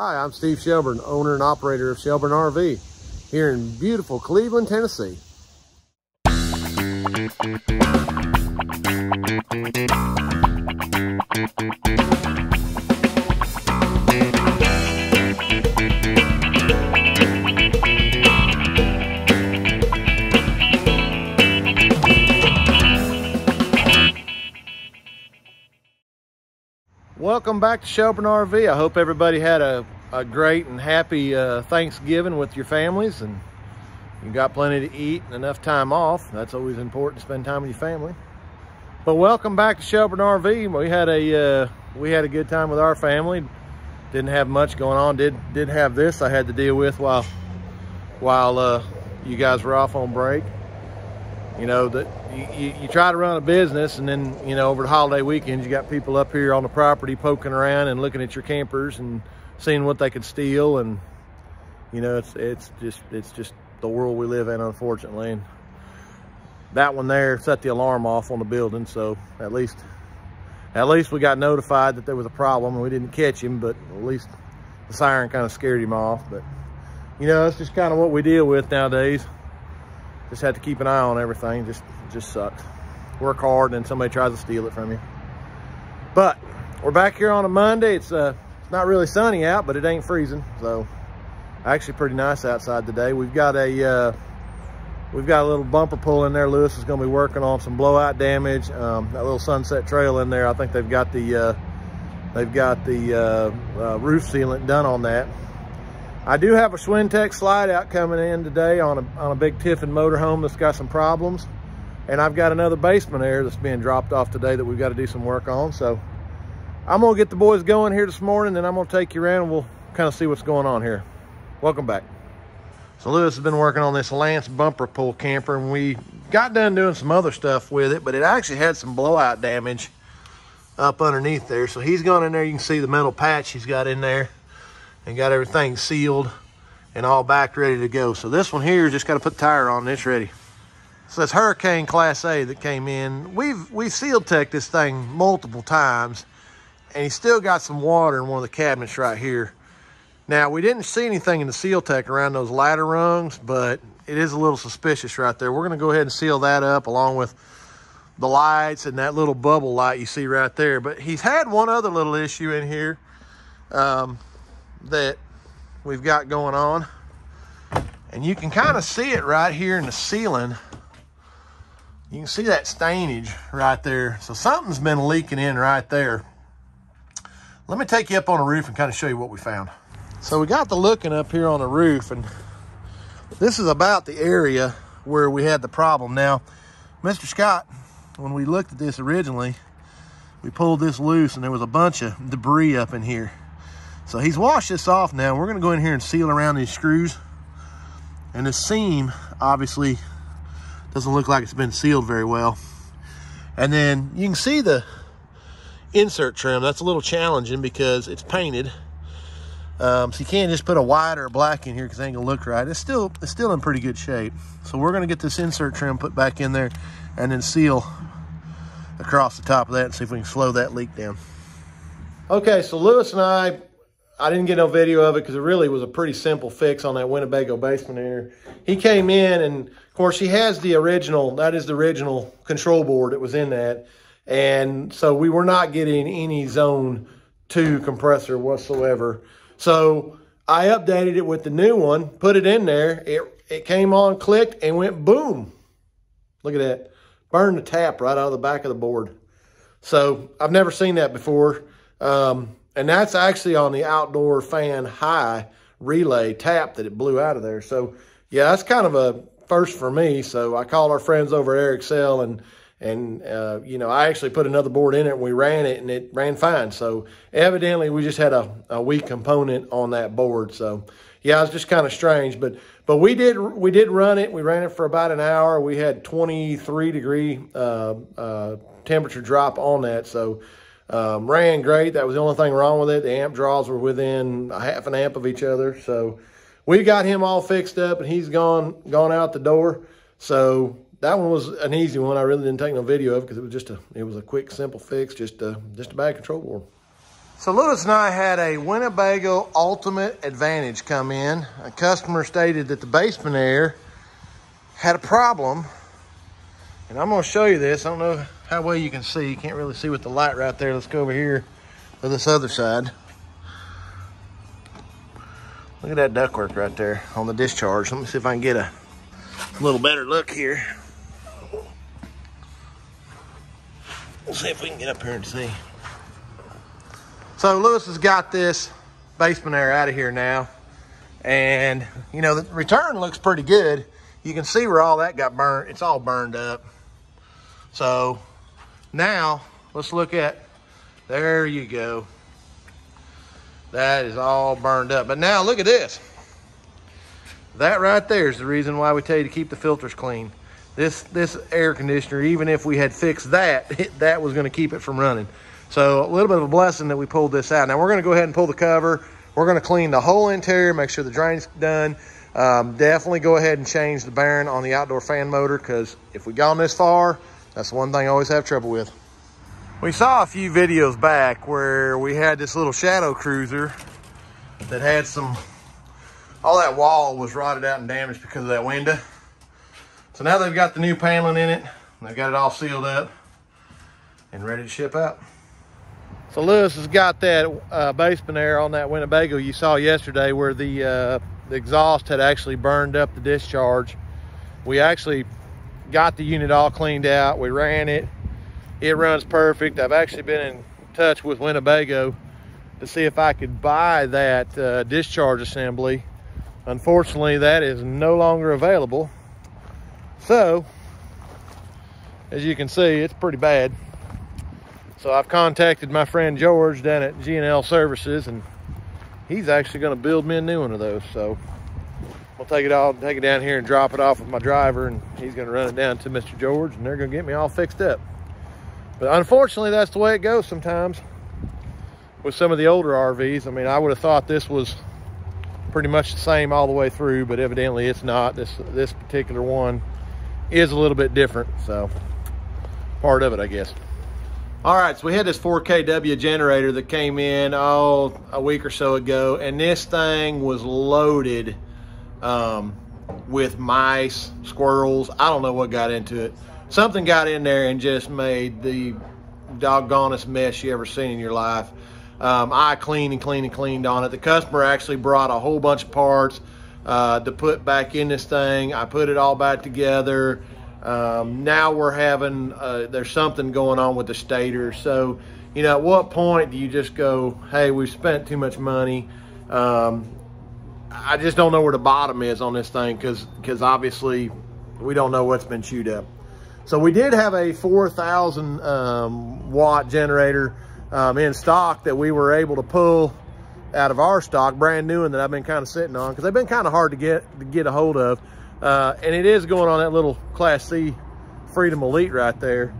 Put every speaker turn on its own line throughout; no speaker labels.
Hi, I'm Steve Shelburne, owner and operator of Shelburne RV here in beautiful Cleveland, Tennessee. Welcome back to Shelburne RV. I hope everybody had a, a great and happy uh, Thanksgiving with your families and you got plenty to eat and enough time off. That's always important to spend time with your family. But welcome back to Shelburne RV. We had a uh, we had a good time with our family. Didn't have much going on. Did did have this I had to deal with while while uh, you guys were off on break. You know that you, you, try to run a business and then, you know, over the holiday weekends, you got people up here on the property poking around and looking at your campers and seeing what they could steal. And, you know, it's, it's just, it's just the world we live in, unfortunately. And that one there set the alarm off on the building. So at least, at least we got notified that there was a problem and we didn't catch him, but at least the siren kind of scared him off. But, you know, that's just kind of what we deal with nowadays just had to keep an eye on everything. Just, just sucks. Work hard and then somebody tries to steal it from you. But we're back here on a Monday. It's uh, it's not really sunny out, but it ain't freezing. So actually pretty nice outside today. We've got a, uh, we've got a little bumper pull in there. Lewis is gonna be working on some blowout damage. Um, that little sunset trail in there. I think they've got the, uh, they've got the uh, uh, roof sealant done on that. I do have a Schwintek slide out coming in today on a, on a big Tiffin motorhome that's got some problems. And I've got another basement air that's being dropped off today that we've got to do some work on. So I'm gonna get the boys going here this morning and I'm gonna take you around and we'll kind of see what's going on here. Welcome back. So Lewis has been working on this Lance bumper pull camper and we got done doing some other stuff with it, but it actually had some blowout damage up underneath there. So he's gone in there, you can see the metal patch he's got in there and got everything sealed and all back ready to go. So this one here, just got to put the tire on and it's ready. So it's Hurricane Class A that came in. We've we sealed tech this thing multiple times and he still got some water in one of the cabinets right here. Now, we didn't see anything in the seal tech around those ladder rungs, but it is a little suspicious right there. We're gonna go ahead and seal that up along with the lights and that little bubble light you see right there. But he's had one other little issue in here. Um, that we've got going on. And you can kind of see it right here in the ceiling. You can see that stainage right there. So something's been leaking in right there. Let me take you up on the roof and kind of show you what we found. So we got the looking up here on the roof and this is about the area where we had the problem. Now, Mr. Scott, when we looked at this originally, we pulled this loose and there was a bunch of debris up in here. So he's washed this off now. We're gonna go in here and seal around these screws. And the seam obviously doesn't look like it's been sealed very well. And then you can see the insert trim. That's a little challenging because it's painted. Um, so you can't just put a white or a black in here because it ain't gonna look right. It's still, it's still in pretty good shape. So we're gonna get this insert trim put back in there and then seal across the top of that and see if we can slow that leak down. Okay, so Lewis and I I didn't get no video of it because it really was a pretty simple fix on that Winnebago basement air. He came in and of course he has the original, that is the original control board that was in that. And so we were not getting any zone two compressor whatsoever. So I updated it with the new one, put it in there. It, it came on, clicked and went boom. Look at that. Burned the tap right out of the back of the board. So I've never seen that before. Um, and that's actually on the outdoor fan high relay tap that it blew out of there. So yeah, that's kind of a first for me. So I called our friends over at Airxcel and and uh, you know, I actually put another board in it and we ran it and it ran fine. So evidently we just had a, a weak component on that board. So yeah, it's just kind of strange, but but we did we did run it. We ran it for about an hour. We had 23 degree uh, uh, temperature drop on that. So um, ran great. That was the only thing wrong with it. The amp draws were within a half an amp of each other. So we got him all fixed up and he's gone gone out the door. So that one was an easy one. I really didn't take no video of because it was just a it was a quick, simple fix, just a, just a bad control board. So Lewis and I had a Winnebago Ultimate Advantage come in. A customer stated that the basement air had a problem. And I'm gonna show you this. I don't know how well you can see. You can't really see with the light right there. Let's go over here to this other side. Look at that ductwork right there on the discharge. Let me see if I can get a little better look here. Let's see if we can get up here and see. So Lewis has got this basement air out of here now. And, you know, the return looks pretty good. You can see where all that got burnt. It's all burned up. So now let's look at, there you go. That is all burned up. But now look at this. That right there is the reason why we tell you to keep the filters clean. This this air conditioner, even if we had fixed that, it, that was gonna keep it from running. So a little bit of a blessing that we pulled this out. Now we're gonna go ahead and pull the cover. We're gonna clean the whole interior, make sure the drain's done. Um, definitely go ahead and change the bearing on the outdoor fan motor because if we gone this far, that's one thing I always have trouble with. We saw a few videos back where we had this little shadow cruiser that had some, all that wall was rotted out and damaged because of that window. So now they've got the new paneling in it. They've got it all sealed up and ready to ship out. So Lewis has got that uh, basement air on that Winnebago you saw yesterday where the, uh, the exhaust had actually burned up the discharge. We actually got the unit all cleaned out. We ran it it runs perfect. I've actually been in touch with Winnebago to see if I could buy that uh, discharge assembly. Unfortunately, that is no longer available. So, as you can see, it's pretty bad. So I've contacted my friend George down at G&L Services and he's actually gonna build me a new one of those. So we'll take it all, take it down here and drop it off with my driver and he's gonna run it down to Mr. George and they're gonna get me all fixed up. But unfortunately, that's the way it goes sometimes with some of the older RVs. I mean, I would have thought this was pretty much the same all the way through, but evidently it's not. This this particular one is a little bit different, so part of it, I guess. All right, so we had this 4KW generator that came in, oh, a week or so ago, and this thing was loaded um, with mice, squirrels. I don't know what got into it something got in there and just made the doggonest mess you ever seen in your life. Um, I cleaned and cleaned and cleaned on it. The customer actually brought a whole bunch of parts uh, to put back in this thing. I put it all back together. Um, now we're having, uh, there's something going on with the stator. So, you know, at what point do you just go, hey, we've spent too much money. Um, I just don't know where the bottom is on this thing because because obviously we don't know what's been chewed up. So we did have a 4,000 um, watt generator um, in stock that we were able to pull out of our stock, brand new and that I've been kind of sitting on because they've been kind of hard to get to get a hold of. Uh, and it is going on that little Class C Freedom Elite right there.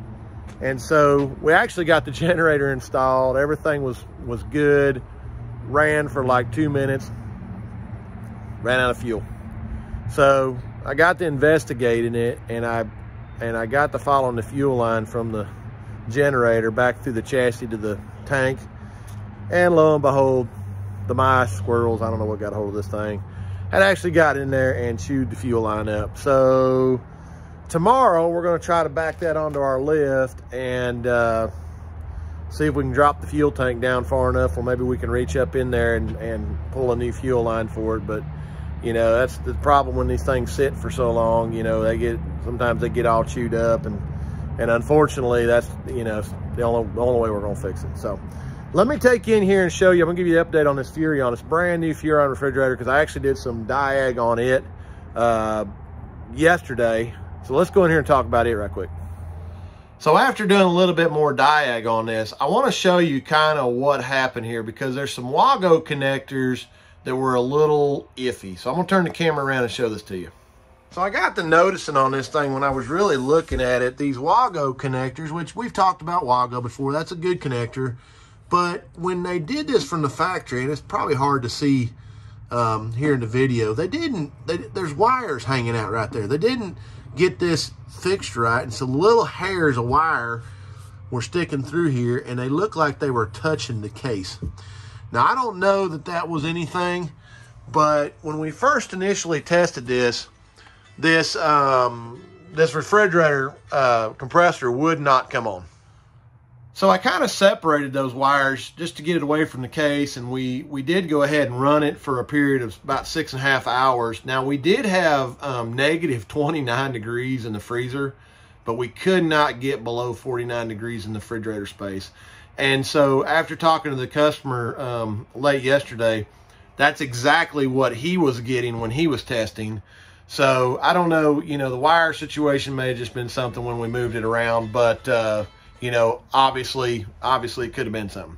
And so we actually got the generator installed. Everything was, was good. Ran for like two minutes. Ran out of fuel. So I got to investigating it and I and I got the following the fuel line from the generator back through the chassis to the tank. And lo and behold, the mice, squirrels, I don't know what got a hold of this thing, had actually got in there and chewed the fuel line up. So tomorrow we're gonna try to back that onto our lift and uh, see if we can drop the fuel tank down far enough or maybe we can reach up in there and, and pull a new fuel line for it. But you know, that's the problem when these things sit for so long, you know, they get, sometimes they get all chewed up and, and unfortunately that's, you know, the only, the only way we're gonna fix it. So let me take you in here and show you, I'm gonna give you the update on this Furrion. It's brand new Furrion refrigerator because I actually did some diag on it uh, yesterday. So let's go in here and talk about it right quick. So after doing a little bit more diag on this, I wanna show you kind of what happened here because there's some Wago connectors that were a little iffy. So I'm gonna turn the camera around and show this to you. So I got to noticing on this thing when I was really looking at it, these Wago connectors, which we've talked about Wago before, that's a good connector. But when they did this from the factory, and it's probably hard to see um, here in the video, they didn't, they, there's wires hanging out right there. They didn't get this fixed right, and some little hairs of wire were sticking through here and they looked like they were touching the case. Now, I don't know that that was anything, but when we first initially tested this, this um, this refrigerator uh, compressor would not come on. So I kind of separated those wires just to get it away from the case, and we, we did go ahead and run it for a period of about six and a half hours. Now, we did have um, negative 29 degrees in the freezer, but we could not get below 49 degrees in the refrigerator space. And so after talking to the customer um, late yesterday, that's exactly what he was getting when he was testing. So I don't know, you know, the wire situation may have just been something when we moved it around, but uh, you know, obviously, obviously it could have been something.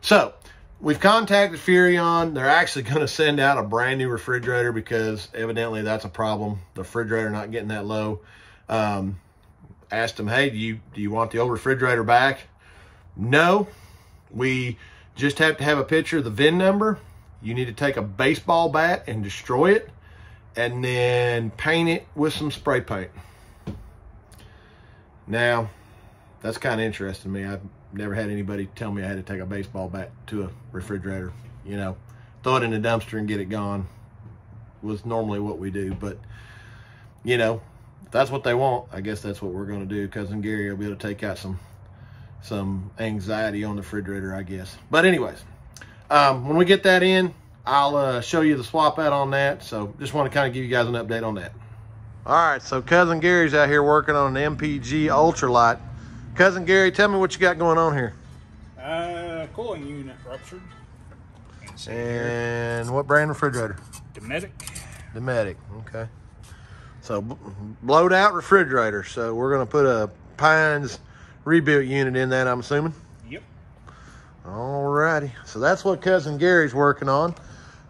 So we've contacted Furrion. They're actually going to send out a brand new refrigerator because evidently that's a problem. The refrigerator not getting that low. Um, asked them, hey, do you, do you want the old refrigerator back? No, we just have to have a picture of the VIN number. You need to take a baseball bat and destroy it and then paint it with some spray paint. Now, that's kind of interesting to me. I've never had anybody tell me I had to take a baseball bat to a refrigerator. You know, throw it in the dumpster and get it gone was normally what we do. But, you know, if that's what they want, I guess that's what we're going to do. Cousin Gary will be able to take out some some anxiety on the refrigerator, I guess. But anyways, um, when we get that in, I'll uh, show you the swap out on that. So just want to kind of give you guys an update on that. All right, so Cousin Gary's out here working on an MPG Ultralight. Cousin Gary, tell me what you got going on here.
Uh, cooling unit ruptured.
And what brand refrigerator?
Dometic.
Dometic, okay. So blowed out refrigerator. So we're gonna put a Pines rebuilt unit in that, I'm assuming?
Yep.
All righty. So that's what Cousin Gary's working on.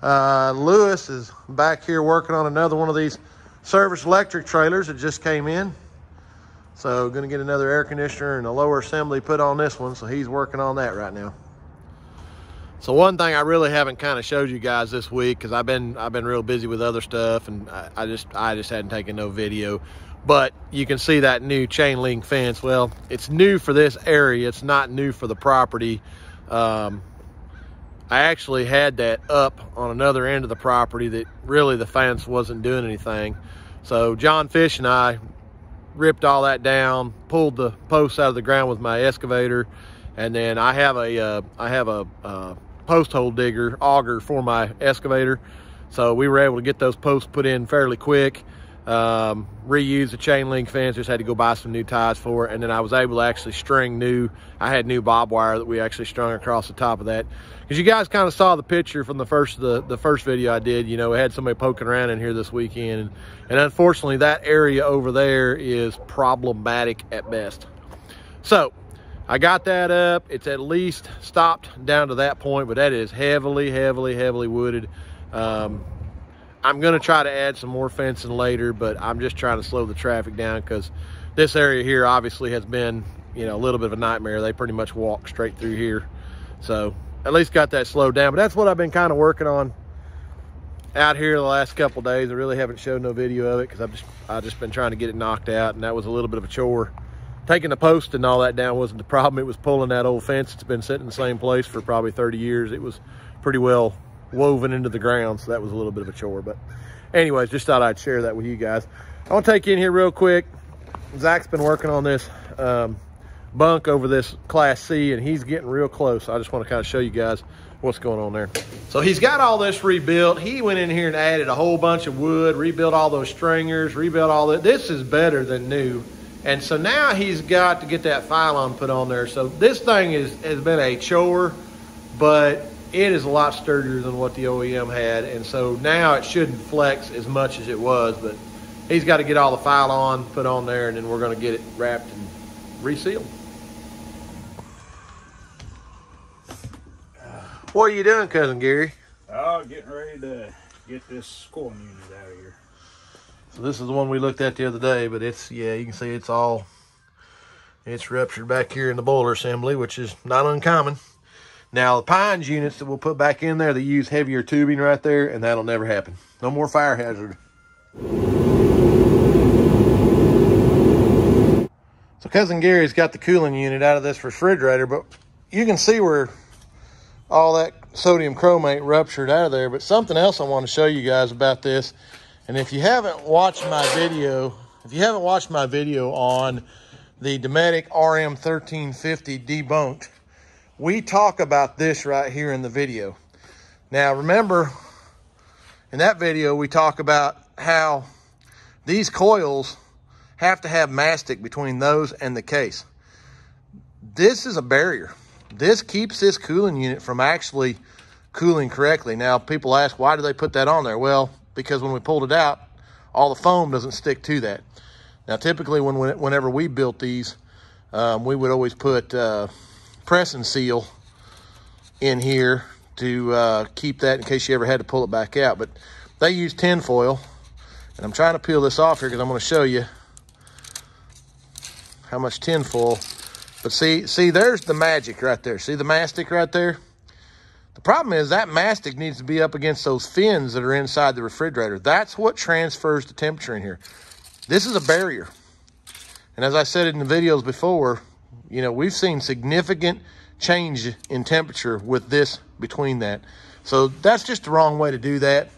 Uh, Lewis is back here working on another one of these service electric trailers that just came in. So going to get another air conditioner and a lower assembly put on this one. So he's working on that right now. So one thing I really haven't kind of showed you guys this week because I've been I've been real busy with other stuff and I, I, just I just hadn't taken no video. But you can see that new chain link fence. Well, it's new for this area. It's not new for the property. Um, I actually had that up on another end of the property that really the fence wasn't doing anything. So John Fish and I ripped all that down, pulled the posts out of the ground with my excavator, and then I have a uh, I have a uh, post hole digger auger for my excavator. So we were able to get those posts put in fairly quick. Um, reuse the chain link fence, just had to go buy some new ties for it. And then I was able to actually string new, I had new bob wire that we actually strung across the top of that. Because you guys kind of saw the picture from the first the, the first video I did, you know, we had somebody poking around in here this weekend. And, and unfortunately that area over there is problematic at best. So I got that up. It's at least stopped down to that point, but that is heavily, heavily, heavily wooded. Um, I'm going to try to add some more fencing later, but I'm just trying to slow the traffic down because this area here obviously has been, you know, a little bit of a nightmare. They pretty much walk straight through here. So at least got that slowed down. But that's what I've been kind of working on out here the last couple days. I really haven't showed no video of it because I've just I've just been trying to get it knocked out, and that was a little bit of a chore. Taking the post and all that down wasn't the problem. It was pulling that old fence. It's been sitting in the same place for probably 30 years. It was pretty well woven into the ground. So that was a little bit of a chore. But anyways, just thought I'd share that with you guys. I want to take you in here real quick. Zach's been working on this um, bunk over this Class C, and he's getting real close. I just want to kind of show you guys what's going on there. So he's got all this rebuilt. He went in here and added a whole bunch of wood, rebuilt all those stringers, rebuilt all that. This is better than new. And so now he's got to get that Filon put on there. So this thing is, has been a chore, but it is a lot sturdier than what the OEM had. And so now it shouldn't flex as much as it was, but he's got to get all the Filon, put on there and then we're going to get it wrapped and resealed. What are you doing, Cousin Gary?
Oh, getting ready to get this cooling unit out of here.
So this is the one we looked at the other day, but it's, yeah, you can see it's all, it's ruptured back here in the boiler assembly, which is not uncommon. Now, the pines units that we'll put back in there, they use heavier tubing right there, and that'll never happen. No more fire hazard. So cousin Gary's got the cooling unit out of this refrigerator, but you can see where all that sodium chromate ruptured out of there. But something else I want to show you guys about this, and if you haven't watched my video, if you haven't watched my video on the Dometic RM1350 debunked, we talk about this right here in the video. Now remember, in that video we talk about how these coils have to have mastic between those and the case. This is a barrier. This keeps this cooling unit from actually cooling correctly. Now, people ask, why do they put that on there? Well, because when we pulled it out, all the foam doesn't stick to that. Now, typically, when whenever we built these, um, we would always put uh, press and seal in here to uh, keep that in case you ever had to pull it back out. But they use tin foil, and I'm trying to peel this off here because I'm going to show you how much tin foil. But see, see, there's the mastic right there. See the mastic right there? The problem is that mastic needs to be up against those fins that are inside the refrigerator. That's what transfers the temperature in here. This is a barrier. And as I said in the videos before, you know, we've seen significant change in temperature with this between that. So that's just the wrong way to do that.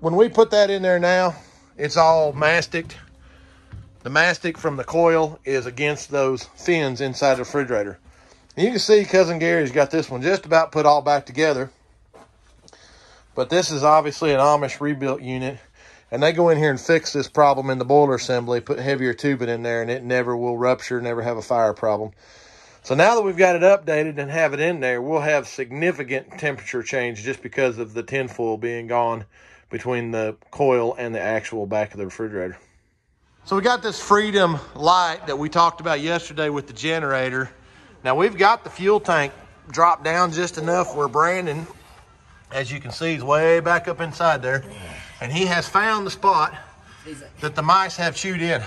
When we put that in there now, it's all masticed. The mastic from the coil is against those fins inside the refrigerator. And you can see Cousin Gary's got this one just about put all back together. But this is obviously an Amish rebuilt unit. And they go in here and fix this problem in the boiler assembly, put heavier tubing in there, and it never will rupture, never have a fire problem. So now that we've got it updated and have it in there, we'll have significant temperature change just because of the tinfoil being gone between the coil and the actual back of the refrigerator. So we got this Freedom Elite that we talked about yesterday with the generator. Now we've got the fuel tank dropped down just enough where Brandon, as you can see, is way back up inside there. And he has found the spot that the mice have chewed in.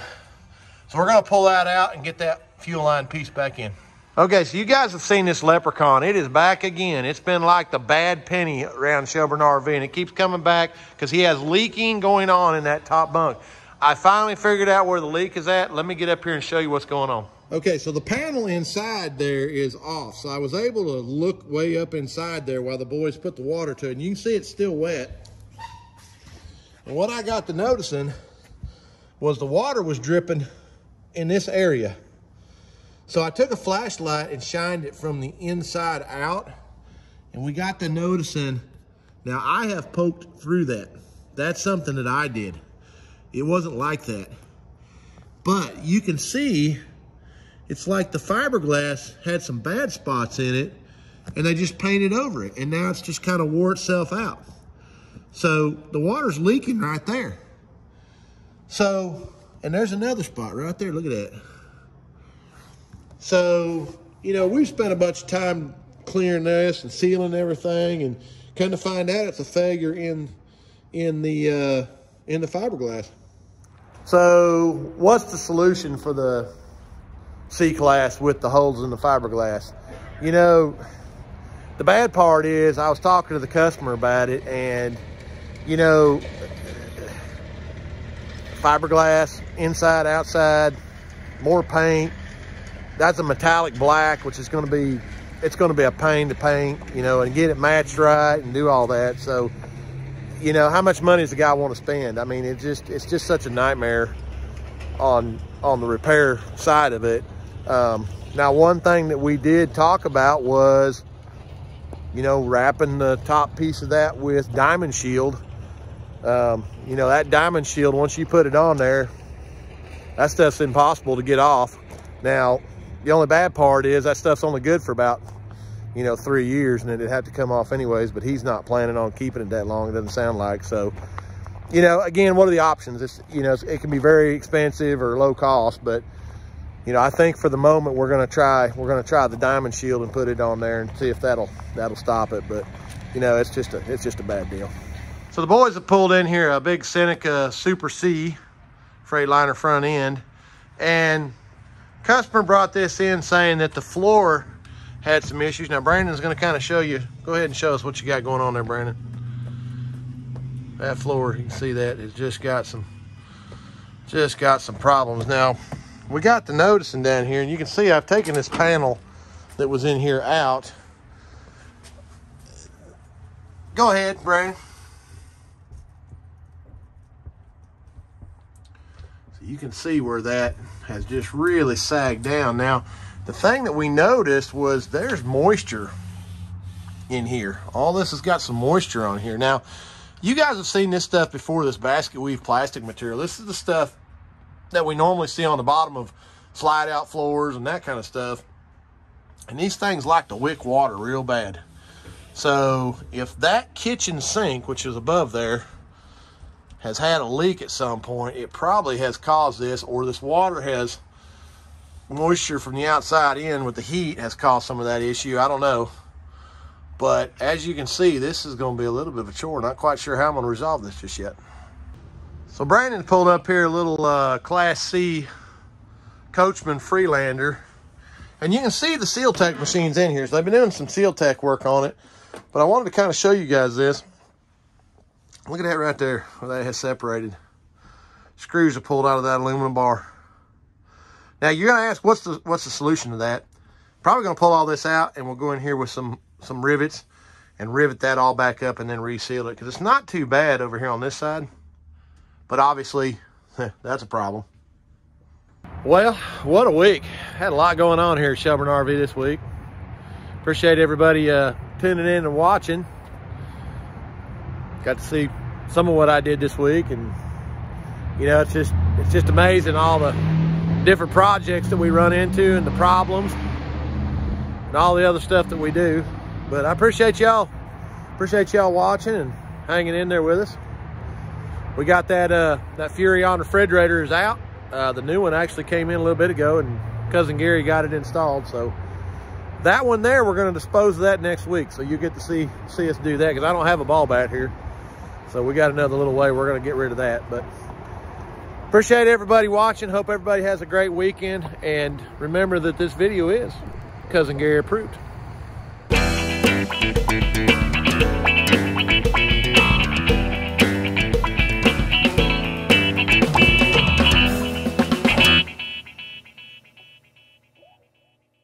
So we're gonna pull that out and get that fuel line piece back in. Okay, so you guys have seen this leprechaun. It is back again. It's been like the bad penny around Shelburne RV, and it keeps coming back because he has leaking going on in that top bunk. I finally figured out where the leak is at. Let me get up here and show you what's going on. Okay, so the panel inside there is off. So I was able to look way up inside there while the boys put the water to it. And you can see it's still wet. And what I got to noticing was the water was dripping in this area. So I took a flashlight and shined it from the inside out. And we got to noticing, now I have poked through that. That's something that I did. It wasn't like that. But you can see it's like the fiberglass had some bad spots in it and they just painted over it. And now it's just kind of wore itself out. So the water's leaking right there. So, and there's another spot right there. Look at that. So, you know, we've spent a bunch of time clearing this and sealing everything and kind of find out it's a failure in in the uh, in the fiberglass. So what's the solution for the C-Class with the holes in the fiberglass? You know, the bad part is I was talking to the customer about it and, you know, fiberglass, inside, outside, more paint. That's a metallic black, which is gonna be, it's gonna be a pain to paint, you know, and get it matched right and do all that. So you know, how much money does the guy want to spend? I mean, it's just it's just such a nightmare on on the repair side of it. Um, now, one thing that we did talk about was, you know, wrapping the top piece of that with diamond shield. Um, you know, that diamond shield, once you put it on there, that stuff's impossible to get off. Now, the only bad part is that stuff's only good for about you know, three years and it'd have to come off anyways, but he's not planning on keeping it that long. It doesn't sound like. So, you know, again, what are the options? It's, you know, it can be very expensive or low cost, but you know, I think for the moment we're going to try, we're going to try the diamond shield and put it on there and see if that'll, that'll stop it. But you know, it's just a, it's just a bad deal. So the boys have pulled in here a big Seneca Super C Freightliner front end and customer brought this in saying that the floor had some issues. Now Brandon's gonna kind of show you, go ahead and show us what you got going on there, Brandon. That floor, you can see that, it's just got some, just got some problems. Now, we got the noticing down here, and you can see I've taken this panel that was in here out. Go ahead, Brian. You can see where that has just really sagged down. Now, the thing that we noticed was there's moisture in here. All this has got some moisture on here. Now, you guys have seen this stuff before, this basket weave plastic material. This is the stuff that we normally see on the bottom of slide out floors and that kind of stuff. And these things like to wick water real bad. So if that kitchen sink, which is above there, has had a leak at some point, it probably has caused this, or this water has moisture from the outside in with the heat has caused some of that issue. I don't know. But as you can see, this is going to be a little bit of a chore. Not quite sure how I'm going to resolve this just yet. So Brandon pulled up here a little uh, Class C Coachmen Freelander. And you can see the Seal Tech machines in here. So they've been doing some Seal Tech work on it. But I wanted to kind of show you guys this. Look at that right there, where that has separated. Screws are pulled out of that aluminum bar. Now you're gonna ask, what's the what's the solution to that? Probably gonna pull all this out and we'll go in here with some some rivets and rivet that all back up and then reseal it because it's not too bad over here on this side. But obviously, that's a problem. Well, what a week. Had a lot going on here at Shelburne RV this week. Appreciate everybody uh, tuning in and watching. Got to see some of what I did this week and you know, it's just it's just amazing all the different projects that we run into and the problems and all the other stuff that we do. But I appreciate y'all. Appreciate y'all watching and hanging in there with us. We got that uh, that Furrion refrigerator is out. Uh, the new one actually came in a little bit ago and cousin Gary got it installed. So that one there, we're going to dispose of that next week. So you get to see see us do that because I don't have a ball bat here. So we got another little way. We're going to get rid of that. But appreciate everybody watching. Hope everybody has a great weekend. And remember that this video is Cousin Gary approved.